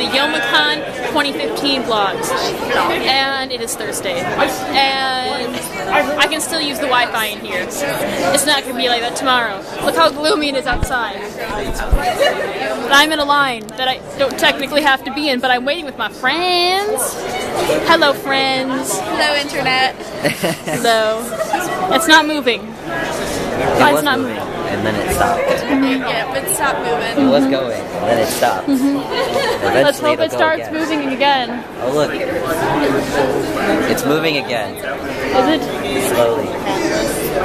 the Youmacon 2015 vlogs. And it is Thursday. And I can still use the Wi-Fi in here. It's not going to be like that tomorrow. Look how gloomy it is outside. But I'm in a line that I don't technically have to be in, but I'm waiting with my friends. Hello, friends. Hello, internet. Hello. It's not moving. It was not moving, moving. and then it stopped. yeah, but It moving. was going, and then it stopped. Mm-hmm. Eventually Let's hope it starts again. moving again. Oh look, it's moving again, Is it? slowly,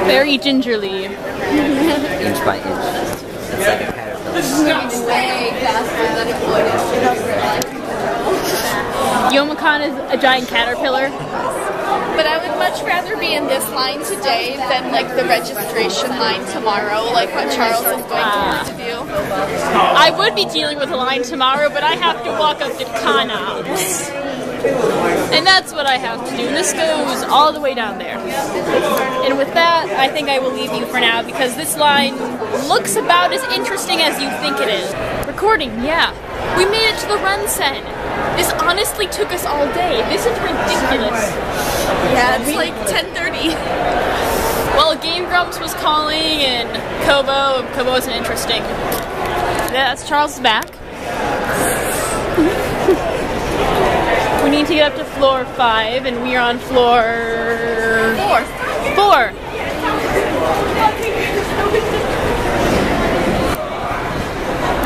Very gingerly. inch by inch. It's like a caterpillar. Way faster than it would. Youmacon is a giant caterpillar. Much rather be in this line today than like the registration line tomorrow, like what Charles is going to do. I would be dealing with a line tomorrow, but I have to walk up to Kana's. And that's what I have to do. This goes all the way down there. And with that, I think I will leave you for now because this line looks about as interesting as you think it is. Recording, yeah. We made it to the RenCen. This honestly took us all day. This is ridiculous. Yeah, it's like 10:30. Well, Game Grumps was calling and Cobo. Cobo wasn't interesting. That's Charles' back. we need to get up to floor five, and we are on floor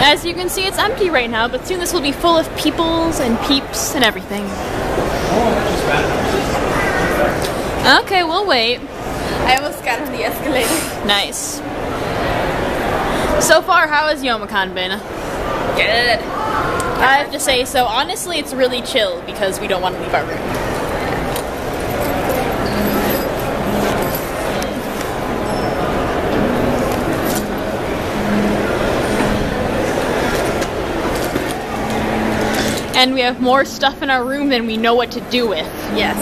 As you can see, it's empty right now, but soon this will be full of peoples and peeps and everything. Okay, we'll wait. I almost got on the escalator. Nice. So far, how has Youmacon been? Good. I have to say, so honestly, it's really chill because we don't want to leave our room. And we have more stuff in our room than we know what to do with. Yes.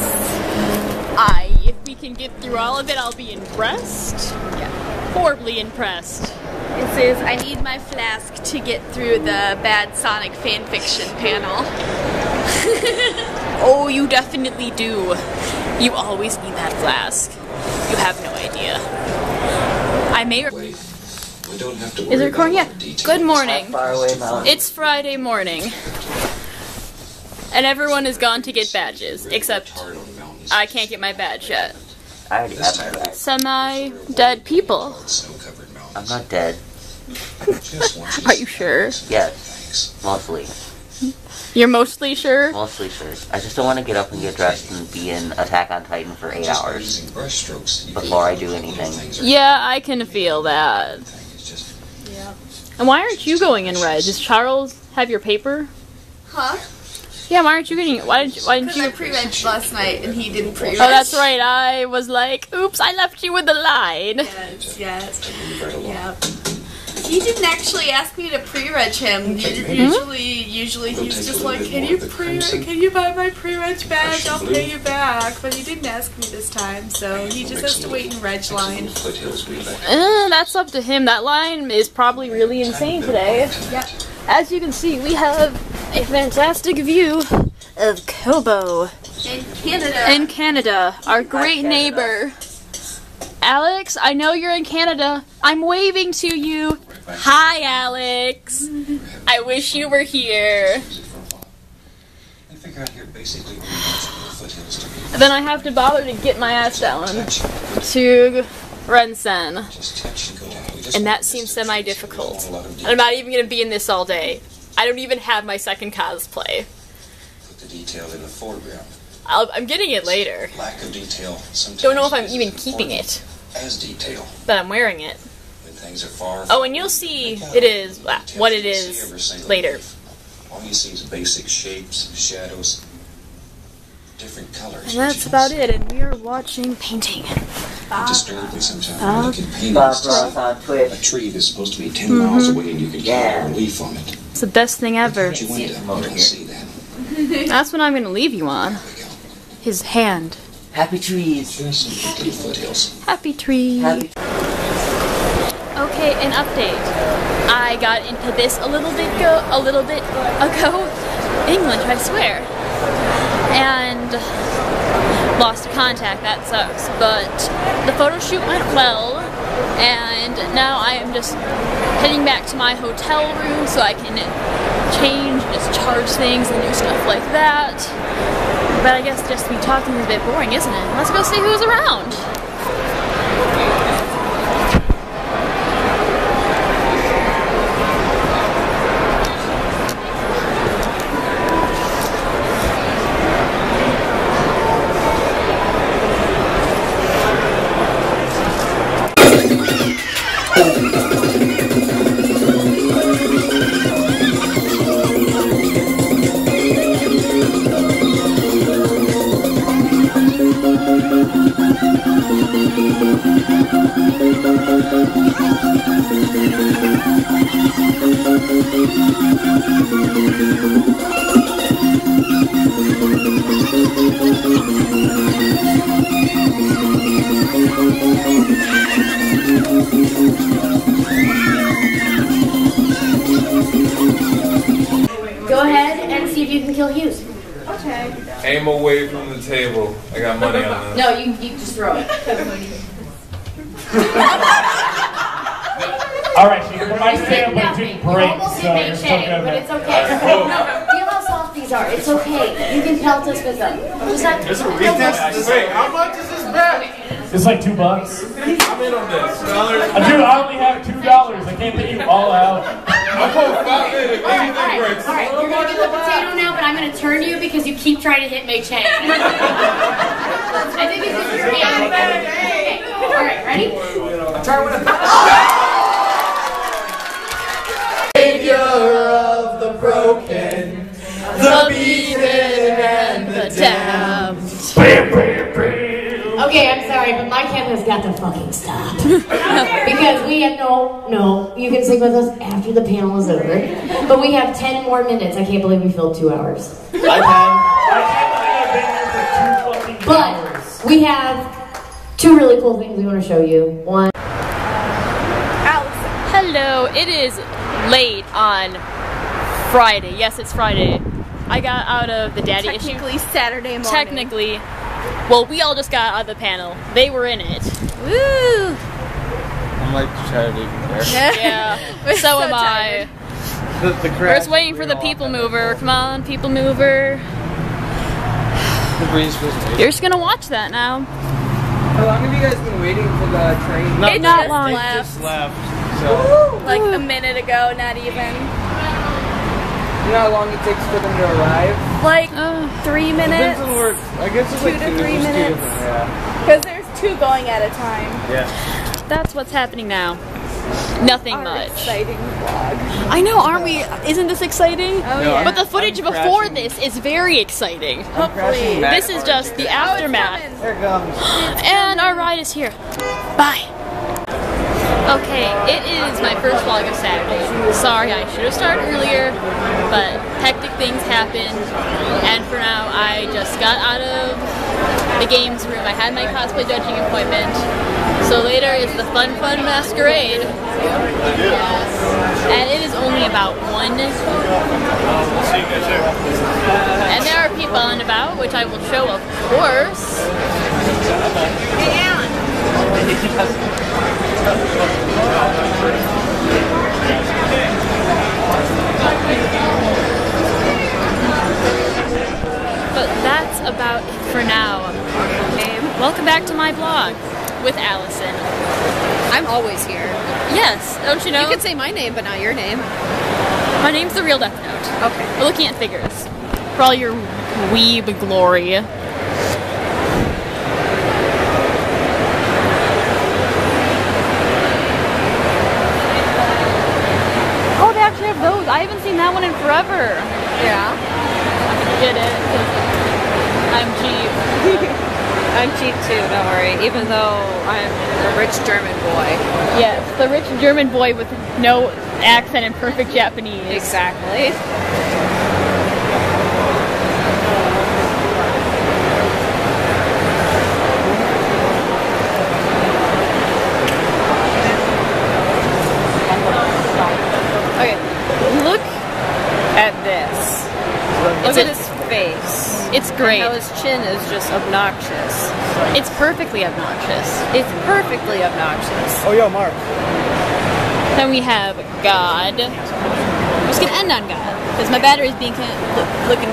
I, if we can get through all of it, I'll be impressed. Yeah. Horribly impressed. It says I need my flask to get through the bad Sonic fanfiction panel. Oh, you definitely do. You always need that flask. You have no idea. I may. Re- We don't have to Is it recording? Yeah. Good morning. Far away. It's Friday morning. And everyone has gone to get badges, except hard on the mountains. I can't get my badge yet. I already have my back. Semi dead people. Snow-covered I'm not dead. Are you sure? Yes, mostly. You're mostly sure? Mostly sure. I just don't want to get up and get dressed and be in Attack on Titan for eight hours. using brush strokes, you before I do anything. Yeah, I can feel that. It's just And why aren't you going in red? Does Charles have your paper? Huh? Yeah, why aren't you getting it? Why did you, why didn't Because I you? pre-regged last night and he didn't pre-reg. Oh, that's right. I was like, oops, I left you with the line. Yes, yes. right. Yeah. He didn't actually ask me to pre-reg him. Okay, U- maybe. Usually, usually he's just like, "Can you of pre? crimson. Can you buy my pre-reg badge? I'll pay you back." But he didn't ask me this time, so he just has to wait in reg line. little foothills we like. Uh, that's up to him. That line is probably really insane today. Yep. As you can see, we have a fantastic view of Cobo In Canada. in Canada, our great Canada. neighbor. Alex, I know you're in Canada. I'm waving to you. Hi, Alex. I wish you were here. I figure out here basically where the foothills to be. Then I have to bother to get my ass down to RenCen. just and go down. We just And that seems semi to difficult. involve a lot of And I'm not even gonna be in this all day. I don't even have my second cosplay. Put the detail in the foreground. I'll, I'm getting it later. Lack of detail sometimes. Don't know if I'm even keeping it, As detail. but I'm wearing it. When things are far. Oh, and you'll see it is uh, what it is later. All you see is basic shapes, shadows, different colors. And that's about it. And we are watching painting. It disturbs me sometimes. When I look at paintings Bob to Ross see on a tree that's supposed to be 10 miles away and you can Yeah. get a leaf on it. It's the best thing ever. But you see wind it up, from you over don't here. see that. That's what I'm gonna leave you on. There we go. His hand. Happy trees. Just some to the foothills. Happy tree. Happy Okay, an update. I got into this a little bit go a little bit ago, English, I swear. And lost contact, that sucks. But the photo shoot went well, and now I am just heading back to my hotel room so I can change, just charge things and do stuff like that. But I guess just me talking is a bit boring, isn't it? Let's go see who's around. Away from the table. I got money on this. No, you, you just throw it. All right, so your my stand Now, up you almost so hit you're still good. but it's okay. No, feel how soft these are. It's okay. You can pelt us with them. Just have There's a retest. Wait, how much is this bet? It's like two bucks. I'm in on this. Dollars. Uh, Dude, I only have two dollars. I can't pay you all out. I put five in if All right, all anything right, breaks. all right. You're gonna get the potato now, but I'm gonna turn you because you keep trying to hit Mei Chang. I think it's just your hand. Okay. All right, ready? The sorry, but my cat has got to fucking stop. because we have no, no, you can sing with us after the panel is over. But we have 10 more minutes. I can't believe we filled two hours. I can't believe I've been here for two fucking But hours. we have two really cool things we want to show you. One, Allison. Hello, it is late on Friday. Yes, it's Friday. I got out of the daddy issue. Technically Saturday morning. Technically, well, we all just got out of the panel. They were in it. Woo! I'm like tired of even there. Yeah, We're so, so am tired. I. The, the We're just waiting for the people mover. Come on, people mover. The breeze was amazing. You're just gonna watch that now. How long have you guys been waiting for the train? Not, It Not just long. left. just left. So Like a minute ago, not even. You know how long it takes for them to arrive? Like Oh. three depends minutes. on where. I guess it's Two like to two, three minutes. different, Yeah. Because there's two going at a time. Yeah. That's what's happening now. Nothing Our much. exciting vlog. I know, aren't we? Isn't this exciting? Oh No, yeah. But the footage I'm before crashing. this is very exciting. Hopefully. This is just the Oh, it's aftermath. There it comes. And our ride is here. Bye. Okay, it is my first vlog of Saturday. Sorry, I should have started earlier, but hectic things happened. And for now, I just got out of the games room. I had my cosplay judging appointment. So later is the Fun Fun Masquerade. And it is only about 1. And there are people on about, which I will show, of course. But that's about it for now. Welcome back to my blog with Allison. I'm always here. Yes, don't you know? You can say my name, but not your name. my name's the real Death Note. Okay. We're looking at figures. For all your weeb glory. Oh, they actually have those. I haven't seen that one in forever. Yeah. Get it? I'm cheap. I'm cheap too, don't worry. Even though I'm a rich German boy. Yes, the rich German boy with no accent and perfect Japanese. Exactly. Look at his face. It's great. And his chin is just obnoxious. It's perfectly obnoxious. It's perfectly obnoxious. Oh, yo, Mark. Then we have God. I'm just gonna end on God because my battery's being looking.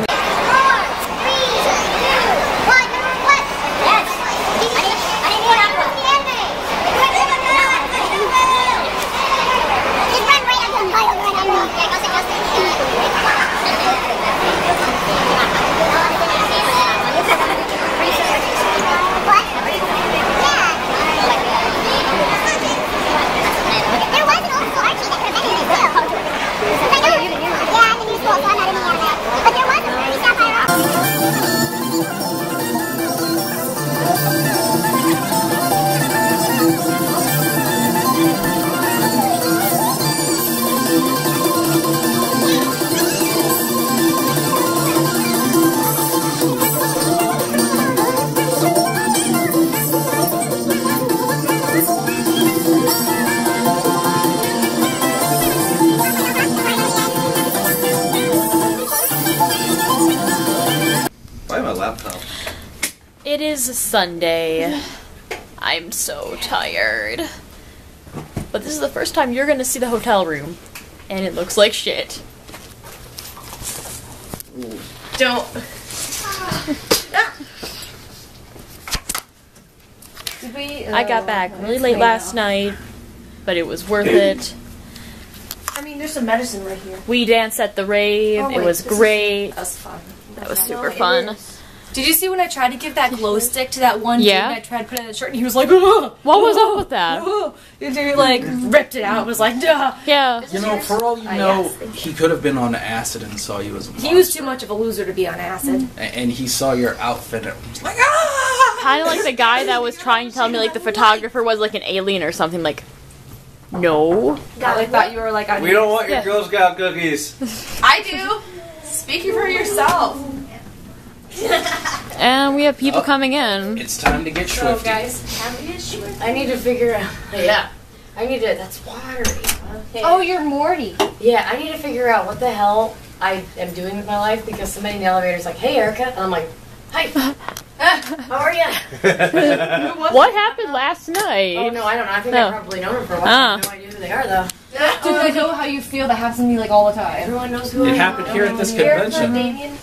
Is Sunday. I'm so tired. But this is the first time you're gonna see the hotel room, and it looks like shit. Don't. I got uh, back really late last night, but it was worth it. I mean, there's some medicine right here. We danced at the rave. Oh, it was great. That was fun. That was super fun. Did you see when I tried to give that glow stick to that one Yeah. dude? I tried to put it in the shirt, and he was like, "Ugh, What was ugh, up with that? ugh." And he like ripped it out. Was like, "Duh." Yeah. You know, for all you Uh, know, he could have been on acid and saw you as a monster. He was too much of a loser to be on acid. A- and he saw your outfit and was like, ah! Kind of like the guy that was trying to tell me like the photographer was like an alien or something. Like, no. God, I thought you were like on. We don't want your Girl Scout cookies. I do. Speaking for yourself. And we have people coming in. It's time to get So, swifty. guys, I need to figure out. Yeah, I need to. That's watery. Okay. Oh, you're Morty. Yeah, I need to figure out what the hell I am doing with my life because somebody in the elevator is like, "Hey, Erica," and I'm like, "Hi, Ah, how are you?" What happened last night? Oh no, I don't know. I think Oh. I've probably known them for a while. Ah. I have no idea who they are though. Dude, I know how you feel. That happens to me like all the time. Everyone knows who I It am. happened here at this convention.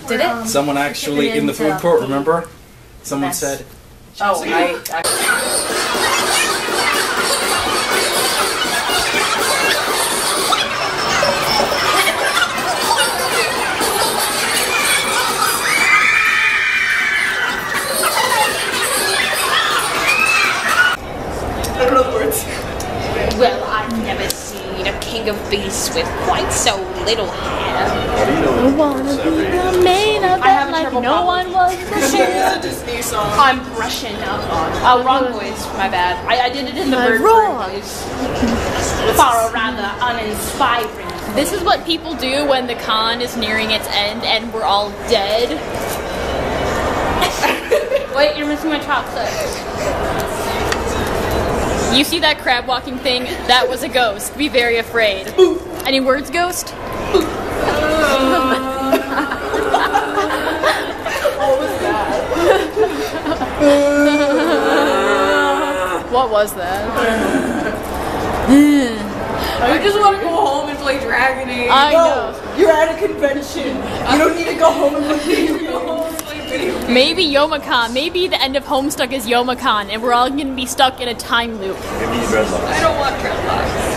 Did it? Um, Someone actually in the food court, remember? Someone said, Oh, I. I king of beasts with quite so little hair. You I wanna be the main event I have a like terrible no problem. one was before. Disney song. I'm Russian up on. Oh, wrong voice. My bad. I, I did it in the My bird wrong. voice. Far rather uninspiring. This is what people do when the con is nearing its end and we're all dead. Wait, you're missing my chocolate. You see that crab walking thing? That was a ghost. Be very afraid. Any words, ghost? what was that? I just want to go home and play Dragon Age. I know. You're at a convention. You don't need to go home and play video. Maybe Youmacon. Maybe the end of Homestuck is Youmacon, and we're all gonna be stuck in a time loop. Give me your dreadlocks. I don't want dreadlocks.